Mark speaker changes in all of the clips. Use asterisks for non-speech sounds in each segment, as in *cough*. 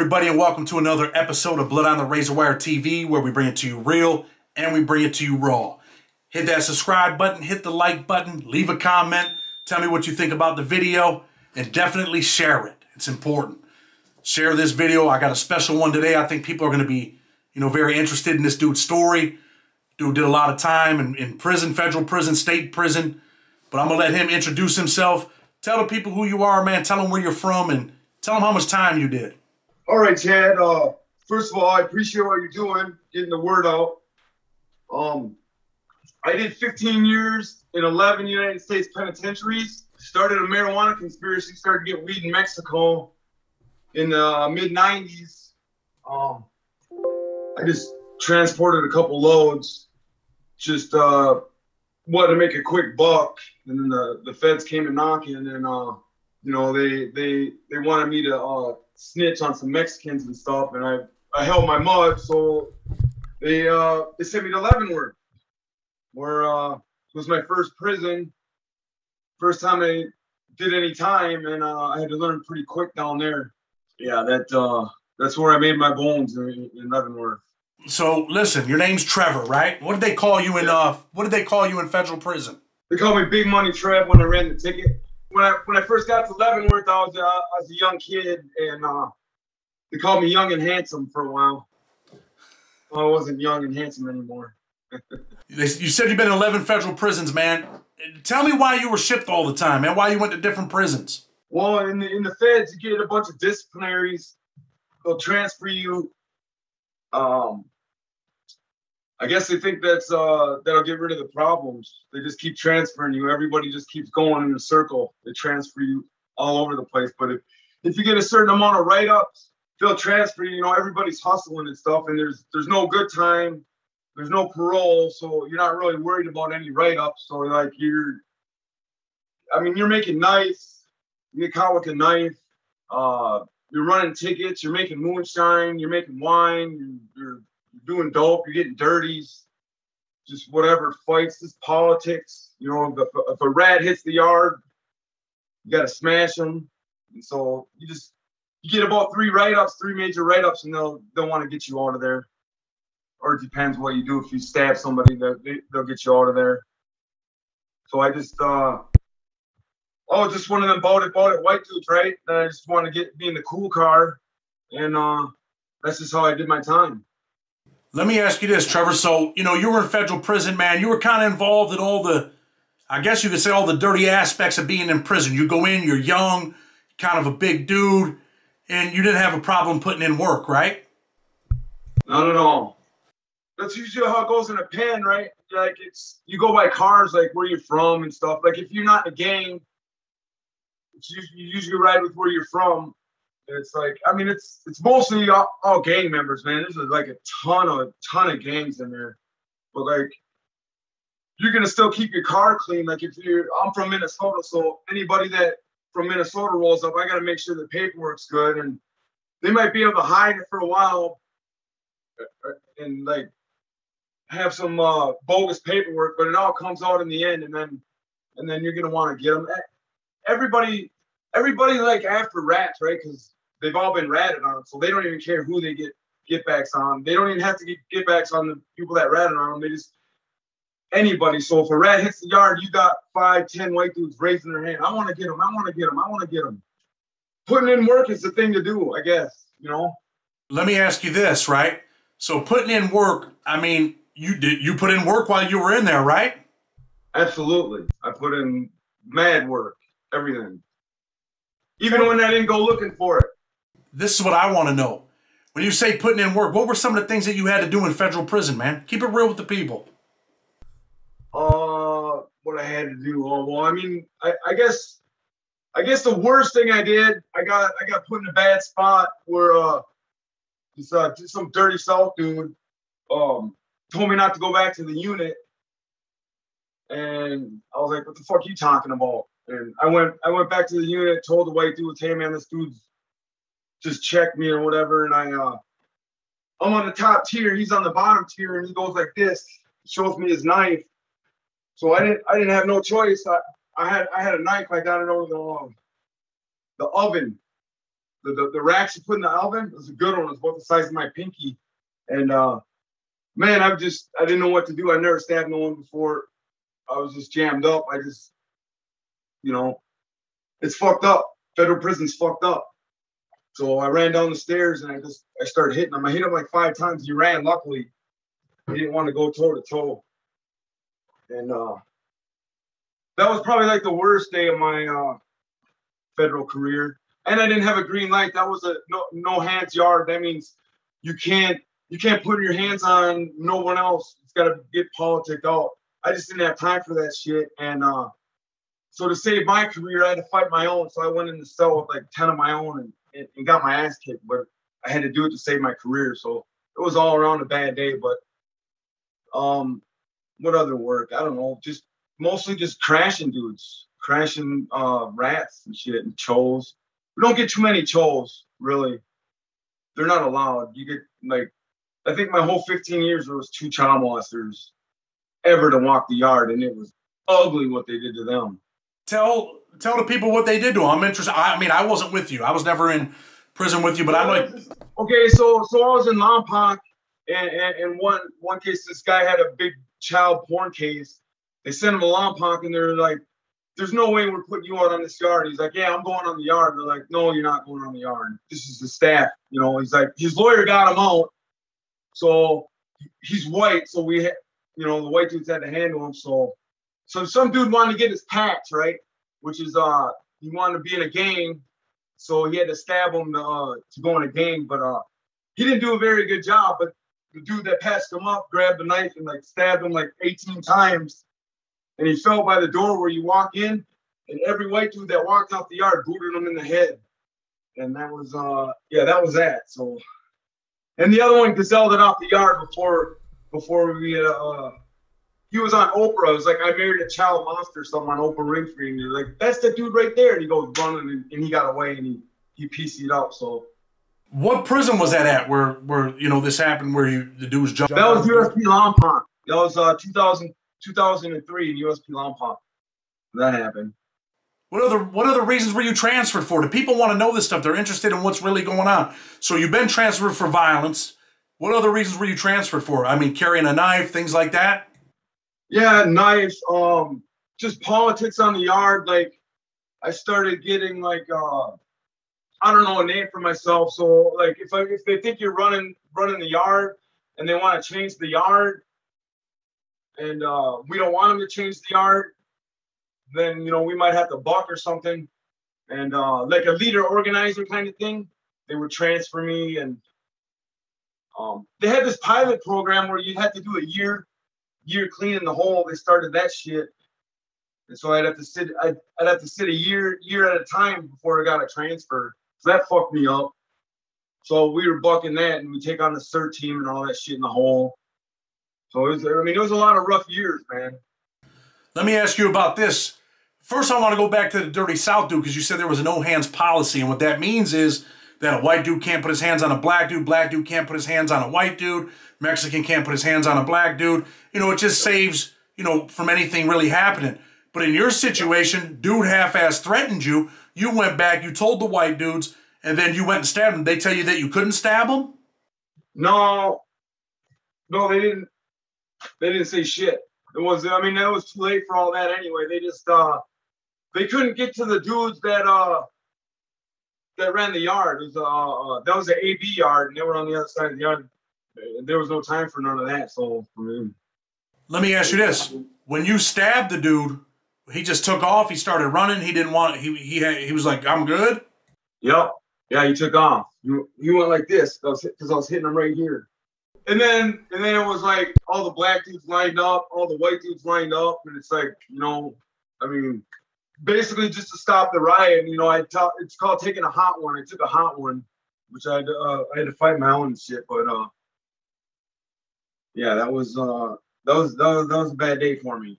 Speaker 1: everybody, and welcome to another episode of Blood on the Razor Wire TV, where we bring it to you real and we bring it to you raw. Hit that subscribe button, hit the like button, leave a comment, tell me what you think about the video, and definitely share it. It's important. Share this video. I got a special one today. I think people are going to be, you know, very interested in this dude's story. Dude did a lot of time in, in prison, federal prison, state prison. But I'm going to let him introduce himself. Tell the people who you are, man. Tell them where you're from and tell them how much time you did.
Speaker 2: All right, Chad. Uh, first of all, I appreciate what you're doing, getting the word out. Um, I did 15 years in 11 United States penitentiaries. Started a marijuana conspiracy. Started to get weed in Mexico in the uh, mid 90s. Um, I just transported a couple loads. Just uh, wanted to make a quick buck, and then the, the feds came and knocking, and uh, you know they they they wanted me to uh, snitch on some Mexicans and stuff, and I I held my mud, so they uh they sent me to Leavenworth, where uh was my first prison, first time I did any time, and uh, I had to learn pretty quick down there. Yeah, that uh that's where I made my bones in, in Leavenworth.
Speaker 1: So listen, your name's Trevor, right? What did they call you in uh what did they call you in federal prison?
Speaker 2: They called me Big Money Trev when I ran the ticket. When I when I first got to Leavenworth, I was uh, I was a young kid, and uh, they called me Young and Handsome for a while. Well, I wasn't young and handsome anymore. *laughs*
Speaker 1: you said you've been in 11 federal prisons, man. Tell me why you were shipped all the time, man. Why you went to different prisons?
Speaker 2: Well, in the in the feds, you get a bunch of disciplinaries. They'll transfer you. Um, I guess they think that's uh that'll get rid of the problems. They just keep transferring you. Everybody just keeps going in a circle. They transfer you all over the place. But if if you get a certain amount of write-ups, they'll transfer you. You know, everybody's hustling and stuff, and there's there's no good time. There's no parole, so you're not really worried about any write-ups. So like you're, I mean, you're making knives. You get caught with a knife. Uh, you're running tickets. You're making moonshine. You're making wine. You're doing dope, you're getting dirties, just whatever fights, this politics. You know, if, if a rat hits the yard, you got to smash them. And so you just you get about three write-ups, three major write-ups, and they'll they'll want to get you out of there. Or it depends what you do. If you stab somebody, they'll, they'll get you out of there. So I just uh oh, just one of them bought it, bought it white dudes, right? And I just want to get be in the cool car, and uh that's just how I did my time.
Speaker 1: Let me ask you this, Trevor. So, you know, you were in federal prison, man. You were kind of involved in all the, I guess you could say, all the dirty aspects of being in prison. You go in, you're young, kind of a big dude, and you didn't have a problem putting in work, right?
Speaker 2: Not at all. That's usually how it goes in a pen, right? Like it's you go by cars, like where you're from and stuff. Like if you're not in a gang, you usually ride with where you're from. It's like I mean, it's it's mostly all, all gang members, man. There's like a ton of ton of gangs in there, but like you're gonna still keep your car clean. Like if you're, I'm from Minnesota, so anybody that from Minnesota rolls up, I gotta make sure the paperwork's good, and they might be able to hide it for a while, uh, and like have some uh, bogus paperwork, but it all comes out in the end, and then and then you're gonna want to get them. Everybody, everybody like after rats, right? Because they've all been ratted on, so they don't even care who they get get backs on. They don't even have to get get backs on the people that ratted on them. They just anybody. So if a rat hits the yard, you got five, ten white dudes raising their hand. I want to get them. I want to get them. I want to get them. Putting in work is the thing to do, I guess. You know.
Speaker 1: Let me ask you this, right? So putting in work. I mean, you did you put in work while you were in there, right?
Speaker 2: Absolutely. I put in mad work, everything. Even when I didn't go looking for it.
Speaker 1: This is what I want to know. When you say putting in work, what were some of the things that you had to do in federal prison, man? Keep it real with the people.
Speaker 2: Uh, what I had to do. Oh, well, I mean, I, I guess, I guess the worst thing I did, I got, I got put in a bad spot where, uh, this, uh, some dirty South dude, um, told me not to go back to the unit, and I was like, "What the fuck are you talking about?" And I went, I went back to the unit, told the white dude, "Hey, man, this dude's just check me or whatever. And I, uh, I'm on the top tier. He's on the bottom tier, and he goes like this. Shows me his knife. So I didn't, I didn't have no choice. I, I had, I had a knife. I got it over the, um, the oven. the, the, the racks you put in the oven It was a good one. It was about the size of my pinky. And uh, man, I'm just I didn't know what to do. I never stabbed no one before. I was just jammed up. I just, you know, it's fucked up. Federal prison's fucked up. So I ran down the stairs and I just I started hitting him. I hit him like five times. He ran. Luckily, he didn't want to go toe to toe. And uh, that was probably like the worst day of my uh, federal career. And I didn't have a green light. That was a no no hands yard. That means you can't you can't put your hands on no one else. It's got to get politicked out. I just didn't have time for that shit. And uh, so to save my career, I had to fight my own. So I went in the cell with like ten of my own and, and, and got my ass kicked. But I had to do it to save my career. So it was all around a bad day. But um, what other work? I don't know. Just mostly just crashing dudes, crashing uh, rats and shit and choles. We don't get too many choles, really. They're not allowed. You get like, I think my whole 15 years there was two child molesters ever to walk the yard, and it was ugly what they did to them.
Speaker 1: Tell tell the people what they did to him. I'm interested. I, I mean, I wasn't with you. I was never in prison with you, but I like.
Speaker 2: Okay, so so I was in Lompoc, and, and, and one one case, this guy had a big child porn case. They sent him to Lompoc, and they're like, "There's no way we're putting you out on this yard." He's like, "Yeah, I'm going on the yard." They're like, "No, you're not going on the yard. This is the staff." You know, he's like, his lawyer got him out, so he's white, so we, you know, the white dudes had to handle him. So, so some dude wanted to get his patch right, which is uh, he wanted to be in a gang, so he had to stab him to, uh, to go in a gang, but uh, he didn't do a very good job. But the dude that passed him up grabbed a knife and like stabbed him like 18 times. And he fell by the door where you walk in, and every white dude that walked off the yard booted him in the head. And that was uh yeah, that was that. So and the other one gazelled it off the yard before before we uh he was on Oprah. It was like I married a child monster or something on Oprah Winfrey, and you're like, that's the dude right there. And he goes running and, and he got away and he he PC'd up. So
Speaker 1: What prison was that at? Where where you know this happened? Where you the dudes jumped?
Speaker 2: That was USP Lompoc. That was uh 2000, 2003 in USP Lompoc. That happened.
Speaker 1: What other what other reasons were you transferred for? Do people want to know this stuff? They're interested in what's really going on. So you've been transferred for violence. What other reasons were you transferred for? I mean, carrying a knife, things like that.
Speaker 2: Yeah, knives. Um, just politics on the yard. Like, I started getting like uh, I don't know a name for myself. So like, if I if they think you're running running the yard and they want to change the yard, and uh, we don't want them to change the yard, then you know we might have to buck or something. And uh, like a leader organizer kind of thing, they would transfer me and um, they had this pilot program where you had to do a year year cleaning the hole. They started that shit, and so I'd have to sit. I'd, I'd have to sit a year year at a time before I got a transfer. So that fucked me up. So we were bucking that, and we take on the CERT team and all that shit in the hole. So it was. I mean, it was a lot of rough years, man.
Speaker 1: Let me ask you about this. First, I want to go back to the Dirty South dude because you said there was a no hands policy, and what that means is that a white dude can't put his hands on a black dude, black dude can't put his hands on a white dude, Mexican can't put his hands on a black dude. You know, it just saves, you know, from anything really happening. But in your situation, dude half-ass threatened you. You went back, you told the white dudes, and then you went and stabbed him. They tell you that you couldn't stab him?
Speaker 2: No, no, they didn't. They didn't say shit. It was. I mean, that was too late for all that anyway. They just. uh They couldn't get to the dudes that. uh that ran the yard. It was uh, uh that was an AB yard, and they were on the other side of the yard. There was no time for none of that. So I mean,
Speaker 1: Let me ask you this: When you stabbed the dude, he just took off. He started running. He didn't want. He he had, he was like, "I'm good."
Speaker 2: yep, yeah, he took off. He, he went like this because I was hitting him right here. And then and then it was like all the black dudes lined up, all the white dudes lined up, and it's like you know, I mean, basically just to stop the riot. You know, I tell it's called taking a hot one. I took a hot one, which I had to, uh, I had to fight my own shit. But uh, yeah, that was uh, that was that was, that was a bad day for me.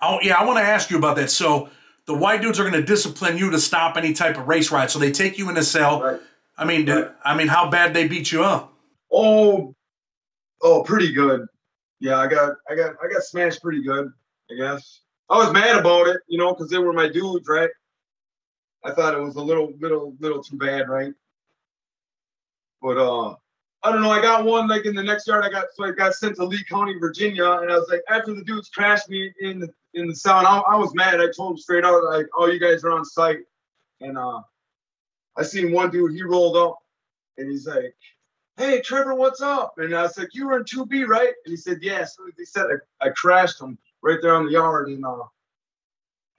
Speaker 1: Oh yeah, I want to ask you about that. So the white dudes are going to discipline you to stop any type of race riot. So they take you in a cell.
Speaker 2: Right.
Speaker 1: I mean, did- I mean, how bad they beat you up?
Speaker 2: Oh, oh, pretty good. Yeah, I got, I got, I got smashed pretty good. I guess I was mad about it, you know, because they were my dudes, right? I thought it was a little, little, little too bad, right? But uh, I don't know. I got one like in the next yard. I got so I got sent to Lee County, Virginia, and I was like, after the dudes crashed me in the in the sound, I, I was mad. I told him straight out, like, "Oh, you guys are on site," and uh, I seen one dude. He rolled up, and he's like, "Hey, Trevor, what's up?" And I was like, "You were in 2B, right?" And he said, "Yeah." So he said, I, I crashed him right there on the yard, and uh,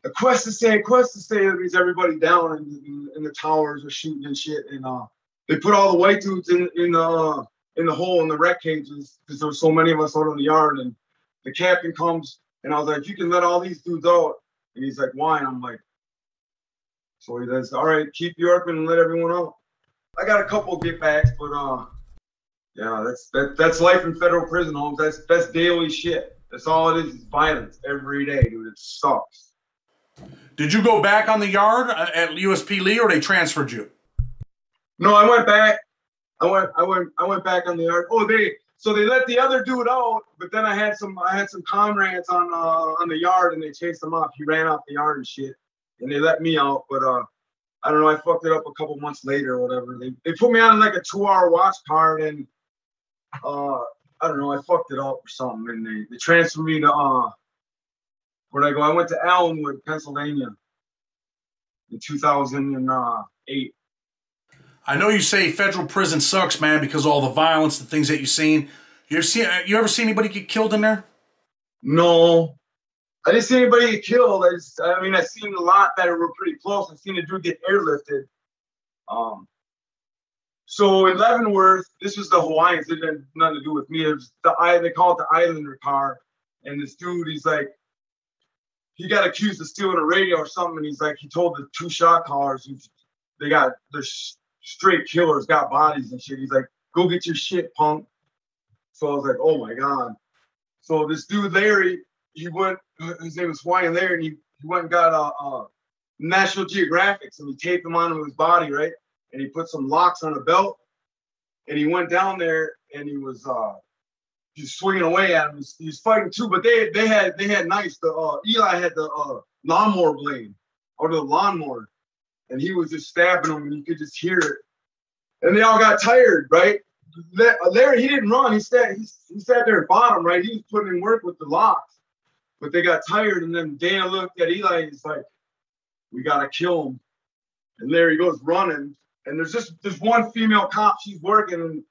Speaker 2: a quest to stay, quest to stay means everybody down in, in, in, the towers are shooting and shit. And uh, they put all the white dudes in in the uh, in the hole in the rec cages because there were so many of us out on the yard. And the captain comes and I was like, "You can let all these dudes out." And he's like, "Why?" And I'm like, "So he says, all right, keep York and let everyone out." I got a couple get backs, but uh, yeah, that's that that's life in federal prison homes. That's that's daily shit. That's all it is. Is violence every day, dude. It sucks.
Speaker 1: Did you go back on the yard uh, at USP Lee, or they transferred you?
Speaker 2: No, I went back. I went. I went. I went back on the yard. Oh, they. So they let the other dude out, but then I had some. I had some comrades on uh, on the yard, and they chased him off. He ran off the yard and shit, and they let me out. But uh, I don't know. I fucked it up a couple months later or whatever. They they put me on like a two hour watch card, and uh, I don't know. I fucked it up or something, and they they transferred me to uh where'd I go? I went to Allenwood, Pennsylvania in 2008.
Speaker 1: I know you say federal prison sucks, man, because all the violence, the things that you've seen. You ever seen? You ever see anybody get killed in there?
Speaker 2: No, I didn't see anybody get killed. I just, I mean, I seen a lot that were pretty close. I've seen a dude get airlifted. Um, so in Leavenworth, this was the Hawaiians. It had nothing to do with me. It was the they call it the Islander car. And this dude, he's like, he got accused of stealing a radio or something. And he's like, he told the two shot callers, they got the straight killers, got bodies and shit. He's like, go get your shit, punk. So I was like, oh my god. So this dude Larry, he went. His name was Hawaiian Larry, and he, he went and got a, a National Geographics, and he taped them onto his body, right? And he put some locks on a belt, and he went down there, and he was uh he's swinging away at him. He's, he's, fighting too, but they they had they had knives. The uh, Eli had the uh, lawnmower blade or the lawnmower, and he was just stabbing him, and you could just hear it. And they all got tired, right? Larry, he didn't run. He sat he, he sat there at bottom, right? He was putting in work with the locks, but they got tired. And then Dan looked at Eli. He's like, "We gotta kill him." And Larry goes running, and there's just there's one female cop. She's working, and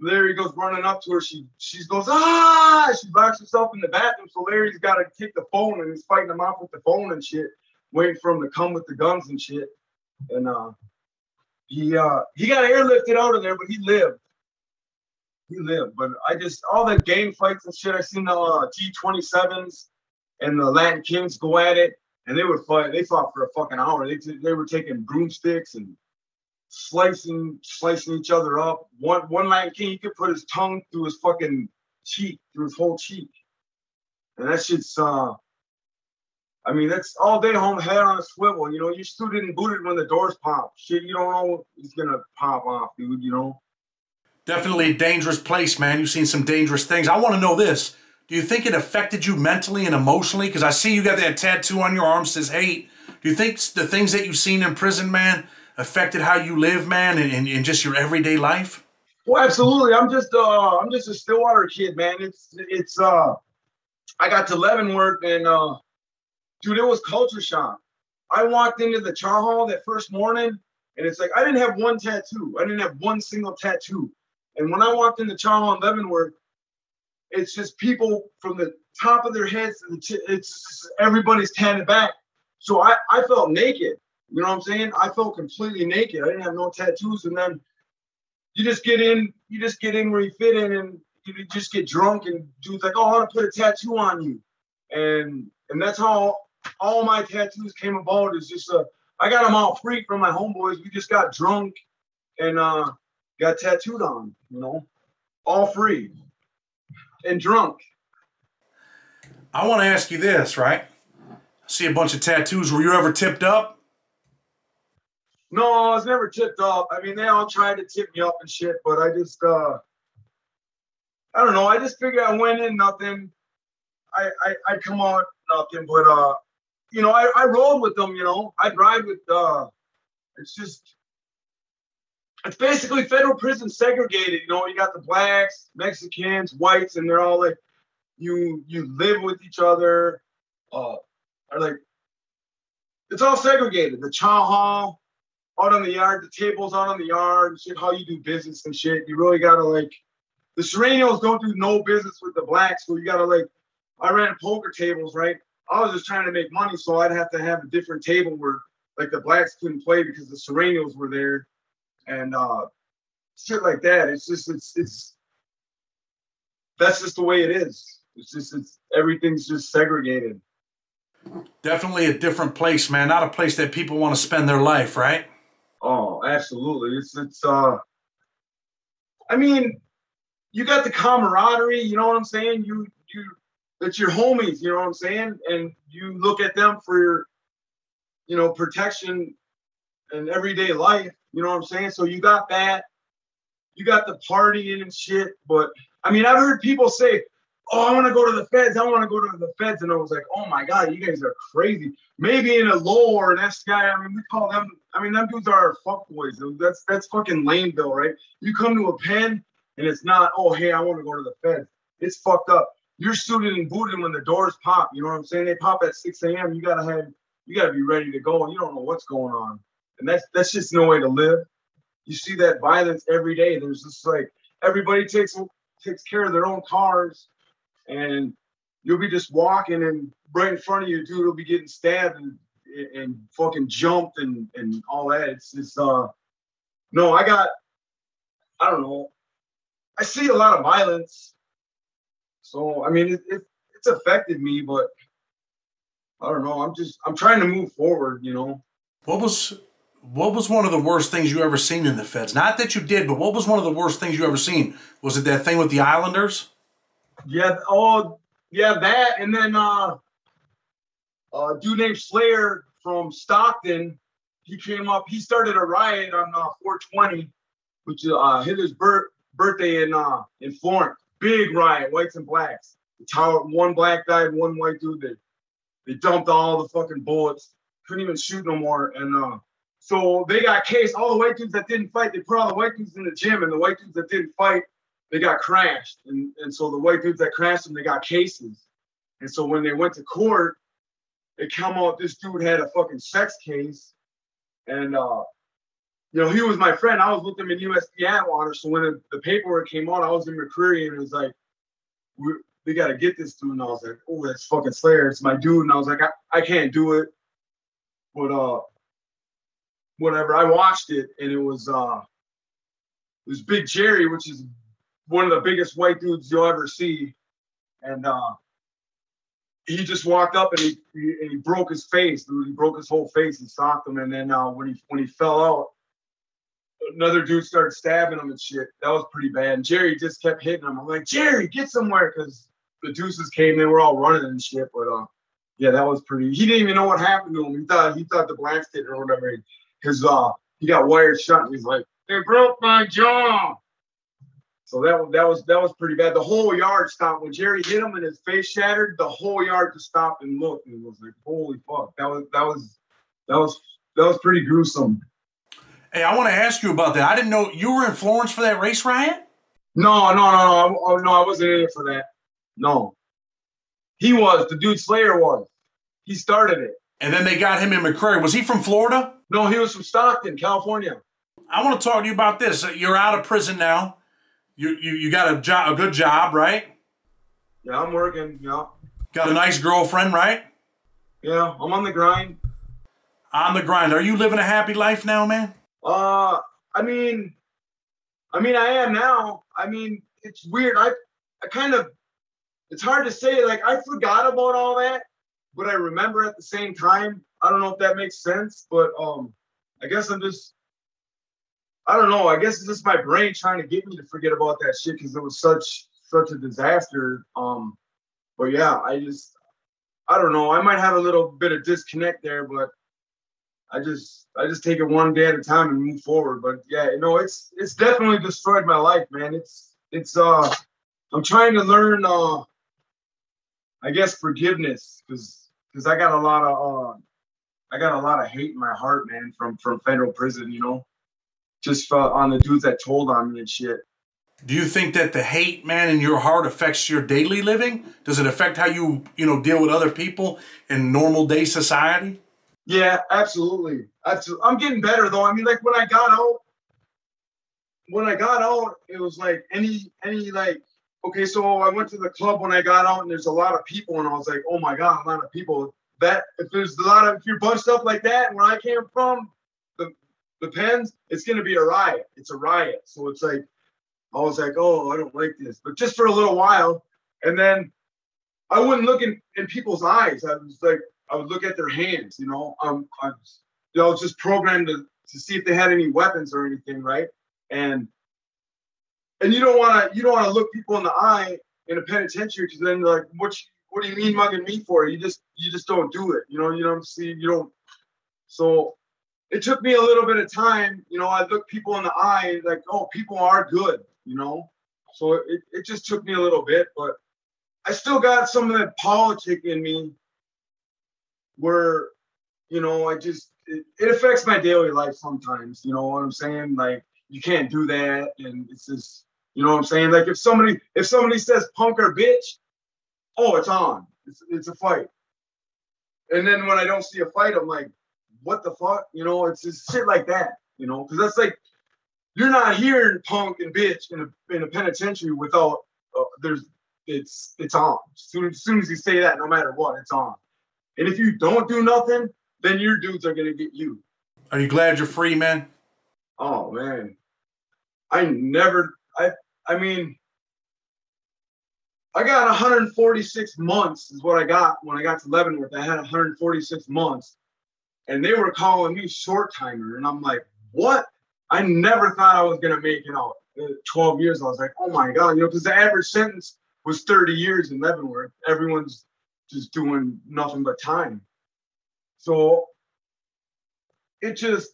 Speaker 2: Larry goes running up to her. She she goes, ah! She locks herself in the bathroom. So Larry's got to kick the phone and he's fighting them off with the phone and shit, waiting for him to come with the guns and shit. And uh, he uh, he got airlifted out of there, but he lived. He lived. But I just all the gang fights and shit. I seen the uh, G27s and the Latin Kings go at it, and they would fight. They fought for a fucking hour. They t- they were taking broomsticks and slicing slicing each other up. One one Latin King, he could put his tongue through his fucking cheek, through his whole cheek. And that shit's uh I mean, that's all day home head on a swivel. You know, you still didn't boot it when the doors pop. Shit, you don't know it's gonna pop off, dude, you know.
Speaker 1: Definitely a dangerous place, man. You've seen some dangerous things. I want to know this. Do you think it affected you mentally and emotionally? Because I see you got that tattoo on your arm says hate. Do you think the things that you've seen in prison, man, affected how you live, man, and, and, just your everyday life?
Speaker 2: Well, absolutely. I'm just uh I'm just a Stillwater kid, man. It's it's uh I got to Leavenworth and uh dude, it was culture shock. I walked into the chow hall that first morning and it's like I didn't have one tattoo. I didn't have one single tattoo. And when I walked into chow hall in Leavenworth, it's just people from the top of their heads, and it's everybody's tatted back. So I, I felt naked. You know what I'm saying? I felt completely naked. I didn't have no tattoos. And then you just get in, you just get in where you fit in and you just get drunk and dude's like, oh, I want to put a tattoo on you. And and that's how all my tattoos came about is just a, I got them all free from my homeboys. We just got drunk and uh got tattooed on, you know, all free and drunk.
Speaker 1: I want to ask you this, right? I see a bunch of tattoos. Were you ever tipped up?
Speaker 2: No, I was never tipped off. I mean, they all tried to tip me up and shit, but I just, uh, I don't know. I just figured I went in nothing. I, I, I come out nothing, but, uh, you know, I, I rode with them, you know, I ride with, uh, it's just, it's basically federal prison segregated. You know, you got the blacks, Mexicans, whites, and they're all like, you you live with each other. Uh, or like, it's all segregated. The chow hall out on the yard, the tables out on the yard, shit. How you do business and shit. You really gotta like. The Sureños don't do no business with the blacks, so you gotta like. I ran poker tables, right? I was just trying to make money, so I'd have to have a different table where like the blacks couldn't play because the Sureños were there and uh, shit like that. It's just it's it's that's just the way it is. It's just it's everything's just segregated.
Speaker 1: Definitely a different place, man. Not a place that people want to spend their life, right?
Speaker 2: Oh, absolutely. It's it's uh I mean, you got the camaraderie, you know what I'm saying? You you that's your homies, you know what I'm saying? And you look at them for your, you know, protection in everyday life. You know what I'm saying? So you got that. You got the partying and shit. But I mean, I've heard people say, Oh, I want to go to the feds. I want to go to the feds. And I was like, Oh my God, you guys are crazy. Maybe in a low or an S guy. I mean, we call them, I mean, them dudes are fuckboys. That's that's fucking lame bill, right? You come to a pen and it's not, oh hey, I want to go to the feds. It's fucked up. You're suited and booted when the doors pop. You know what I'm saying? They pop at 6 a.m. You gotta have you gotta be ready to go. You don't know what's going on and that's that's just no way to live. You see that violence every day. There's just like everybody takes takes care of their own cars, and you'll be just walking, and right in front of you, dude will be getting stabbed and and fucking jumped and and all that. It's just uh, no, I got, I don't know, I see a lot of violence. So I mean, it, it it's affected me, but I don't know. I'm just I'm trying to move forward, you know.
Speaker 1: What was what was one of the worst things you ever seen in the feds? Not that you did, but what was one of the worst things you ever seen? Was it that thing with the Islanders?
Speaker 2: Yeah. Oh, yeah, that. And then uh, a dude named Slayer from Stockton, he came up. He started a riot on uh, 420, which uh, hit his bir- birthday in uh, in Florence. Big riot, whites and blacks. The tower, one black guy, one white dude. They they dumped all the fucking bullets. Couldn't even shoot no more. And uh, so they got case. All the white dudes that didn't fight, they put all the white dudes in the gym, and the white dudes that didn't fight, they got crashed. And, and so the white dudes that crashed them, they got cases. And so when they went to court, it come out this dude had a fucking sex case. And uh, you know, he was my friend. I was with him in USP Atwater. So when the, the paperwork came out, I was in McCreary and it was like, we, we got to get this dude. And I was like, oh, that's fucking Slayer. It's my dude. And I was like, I, I can't do it. But uh, whatever. I watched it and it was uh it was Big Jerry, which is one of the biggest white dudes you'll ever see. And uh he just walked up and he, he and he broke his face. He broke his whole face and socked him. And then uh, when he when he fell out, another dude started stabbing him and shit. That was pretty bad. And Jerry just kept hitting him. I'm like, Jerry, get somewhere, because the deuces came. They were all running and shit. But uh, yeah, that was pretty. He didn't even know what happened to him. He thought he thought the blacks did it or whatever because uh, he got wired shut. And he's like, "They broke my jaw." So that that was that was pretty bad. The whole yard stopped when Jerry hit him and his face shattered. The whole yard just stopped and looked and was like, "Holy fuck!" That was that was that was that was pretty gruesome.
Speaker 1: Hey, I want to ask you about that. I didn't know you were in Florence for that race riot.
Speaker 2: No, no, no, no, Oh no. I wasn't in it for that. No, he was the dude. Slayer was. He started it.
Speaker 1: And then they got him in McCreary. Was he from Florida?
Speaker 2: No, he was from Stockton, California.
Speaker 1: I want to talk to you about this. You're out of prison now. You you, you got a job, a good job, right?
Speaker 2: Yeah, I'm working. Yeah.
Speaker 1: Got a nice girlfriend, right?
Speaker 2: Yeah, I'm on the grind.
Speaker 1: On the grind. Are you living a happy life now, man?
Speaker 2: Uh, I mean, I mean, I am now. I mean, it's weird. I, I kind of, it's hard to say. Like, I forgot about all that, but I remember at the same time. I don't know if that makes sense, but um, I guess I'm just, I don't know. I guess it's just my brain trying to get me to forget about that shit because it was such such a disaster. Um, but yeah, I just, I don't know. I might have a little bit of disconnect there, but I just, I just take it one day at a time and move forward. But yeah, you know, it's it's definitely destroyed my life, man. It's it's uh, I'm trying to learn uh, I guess forgiveness because because I got a lot of uh I got a lot of hate in my heart, man, from from federal prison, you know. Just on the dudes that told on me and shit.
Speaker 1: Do you think that the hate, man, in your heart affects your daily living? Does it affect how you, you know, deal with other people in normal day society?
Speaker 2: Yeah, absolutely. I'm getting better though. I mean, like when I got out, when I got out, it was like any any like okay, so I went to the club when I got out, and there's a lot of people, and I was like, oh my god, a lot of people. That if there's a lot of if you're bunched up like that, where I came from, the pens, it's gonna be a riot. It's a riot. So it's like I was like, oh, I don't like this. But just for a little while. And then I wouldn't look in, in people's eyes. I was like, I would look at their hands, you know. Um, I was, you know, just programmed to, to see if they had any weapons or anything, right? And and you don't want to you don't want to look people in the eye in a penitentiary because then like, what you, what do you mean mugging me for? You just you just don't do it, you know. You don't see you don't. So it took me a little bit of time, you know. I look people in the eye and like, oh, people are good, you know. So it, it just took me a little bit, but I still got some of that politic in me where, you know, I just, it, it affects my daily life sometimes, you know what I'm saying? Like, you can't do that. And it's just, you know what I'm saying? Like if somebody, if somebody says punk or bitch, oh, it's on. It's, it's a fight. And then when I don't see a fight, I'm like, what the fuck? You know, it's just shit like that, you know, because that's like you're not hearing punk and bitch in a in a penitentiary without uh, there's it's it's on. Soon, as soon as you say that, no matter what, it's on. And if you don't do nothing, then your dudes are gonna get you.
Speaker 1: Are you glad you're free, man?
Speaker 2: Oh man, I never. I I mean, I got 146 months is what I got when I got to Leavenworth. I had 146 months, and they were calling me short timer, and I'm like, what? I never thought I was gonna make it out. Uh, 12 years, I was like, oh my god, you know, because the average sentence was 30 years in Leavenworth. Everyone's just doing nothing but time. So it just,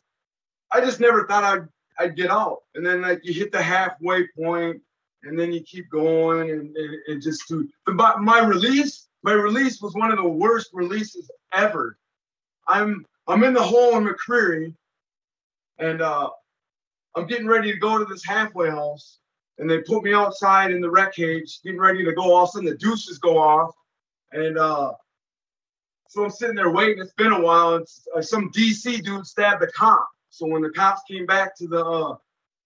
Speaker 2: I just never thought I'd I'd get out. And then like you hit the halfway point, and then you keep going, and, and, and just do. But my release, my release was one of the worst releases ever. I'm I'm in the hole in McCreary, and uh, I'm getting ready to go to this halfway house, and they put me outside in the rec cage, getting ready to go. All of a sudden, the deuces go off, and uh, so I'm sitting there waiting. It's been a while. It's, uh, some DC dude stabbed the cop. So when the cops came back to the uh,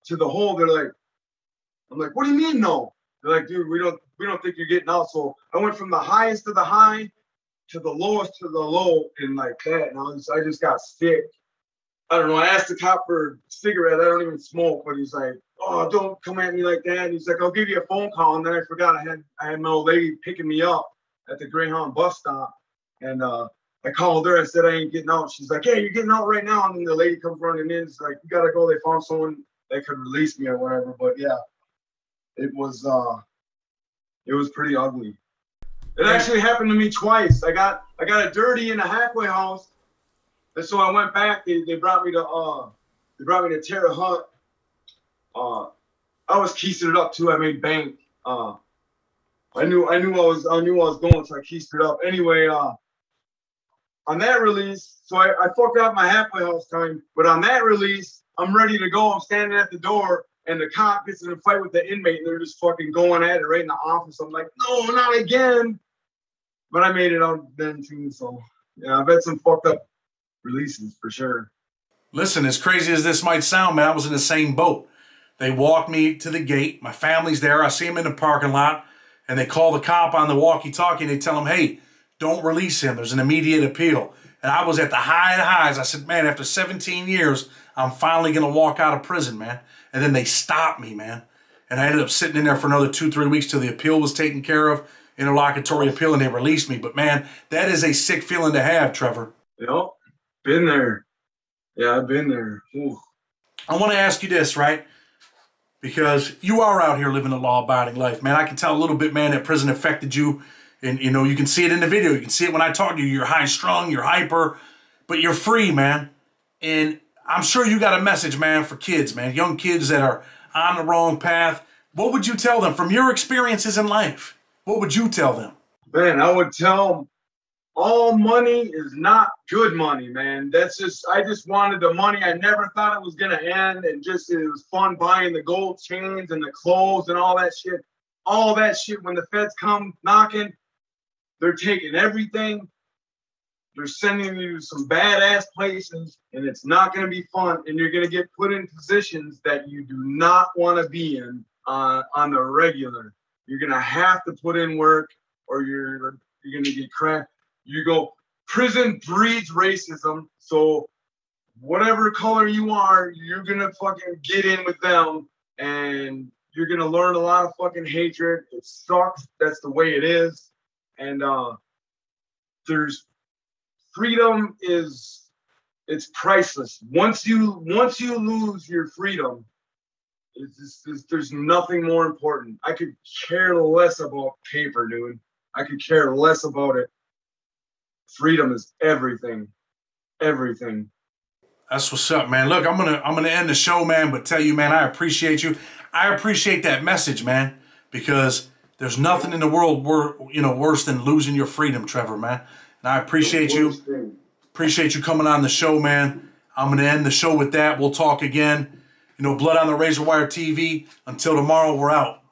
Speaker 2: to the hole, they're like, "I'm like, what do you mean no?" They're like, "Dude, we don't we don't think you're getting out." So I went from the highest of the high to the lowest to the low and like that, and I, was, I just got sick. I don't know. I asked the cop for a cigarette. I don't even smoke, but he's like, "Oh, don't come at me like that." And he's like, "I'll give you a phone call." And then I forgot I had I had my old lady picking me up at the Greyhound bus stop, and uh, I called her. I said I ain't getting out. She's like, "Hey, you're getting out right now." And then the lady comes running in. It's like, "You gotta go." They found someone that could release me or whatever. But yeah, it was uh, it was pretty ugly. It actually happened to me twice. I got I got a dirty in a halfway house and so I went back. They, they brought me to uh, they brought me to Terre Haute. Uh, I was keysing it up too. I made bank. Uh, I knew I knew I was I knew I was going, so I keysed it up. Anyway, uh, on that release, so I, I fucked up my halfway house time. But on that release, I'm ready to go. I'm standing at the door, and the cop gets in a fight with the inmate, and they're just fucking going at it right in the office. I'm like, no, not again. But I made it out then too. So yeah, I've had some fucked up releases for sure.
Speaker 1: Listen, as crazy as this might sound, man, I was in the same boat. They walk me to the gate. My family's there. I see them in the parking lot, and they call the cop on the walkie-talkie. And they tell him, "Hey, don't release him. There's an immediate appeal." And I was at the high highs. I said, "Man, after 17 years, I'm finally gonna walk out of prison, man." And then they stopped me, man. And I ended up sitting in there for another two, three weeks till the appeal was taken care of, interlocutory appeal, and they released me. But man, that is a sick feeling to have, Trevor.
Speaker 2: Yep. Been there. Yeah, I've been there. Ooh.
Speaker 1: I want to ask you this, right? Because you are out here living a law-abiding life, man. I can tell a little bit, man, that prison affected you. And, you know, you can see it in the video. You can see it when I talk to you. You're high-strung, you're hyper, but you're free, man. And I'm sure you got a message, man, for kids, man. Young kids that are on the wrong path. What would you tell them from your experiences in life? What would you tell them?
Speaker 2: Man, I would tell them all money is not good money, man. That's just I just wanted the money. I never thought it was gonna end, and just it was fun buying the gold chains and the clothes and all that shit. All that shit. When the feds come knocking, they're taking everything. They're sending you to some badass places, and it's not gonna be fun. And you're gonna get put in positions that you do not want to be in uh, on the regular. You're gonna have to put in work, or you're you're gonna get cracked you go, prison breeds racism. So whatever color you are, you're gonna fucking get in with them and you're gonna learn a lot of fucking hatred. It sucks. That's the way it is. And uh there's freedom is it's priceless. Once you once you lose your freedom, it's, it's, there's nothing more important. I could care less about paper, dude. I could care less about it freedom is everything. Everything.
Speaker 1: That's what's up, man. Look, I'm gonna I'm gonna end the show, man, but tell you, man, I appreciate you. I appreciate that message, man, because there's nothing in the world wor- you know worse than losing your freedom, Trevor, man. And I appreciate you. Thing. Appreciate you coming on the show, man. I'm gonna end the show with that. We'll talk again. You know, Blood on the Razor Wire TV. Until tomorrow, we're out.